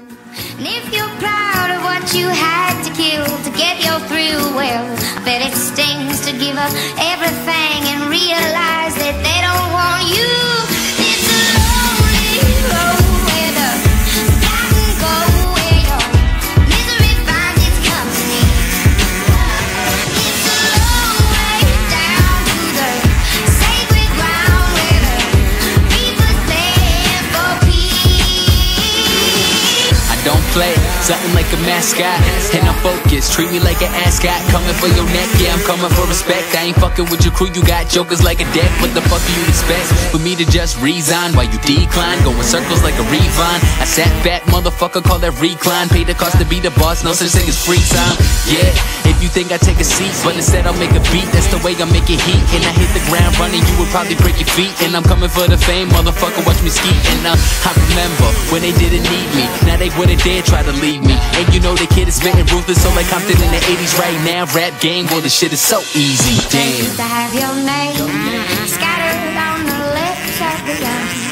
And if you're proud of what you had to kill to get your thrill, well, I bet it stings to give up everything and realize don't play, something like a mascot. And I'm focused, treat me like an ascot. Coming for your neck, yeah, I'm coming for respect. I ain't fucking with your crew, you got jokers like a deck. What the fuck do you expect? For me to just resign while you decline? Going circles like a Revine. I sat back, motherfucker, call that recline. Pay the cost to be the boss, no such thing as free time. Yeah, if you think I take a seat, but instead I'll make a beat, that's the way I make it heat. And I hit the ground running, you would probably break your feet. And I'm coming for the fame, motherfucker, watch me ski. And uh, I remember when they didn't need me, they wouldn't dare try to leave me. And you know the kid is spitting ruthless, so like Compton in the 80s right now. Rap game, well, the shit is so easy, damn. to have your name scattered on the lips of the young.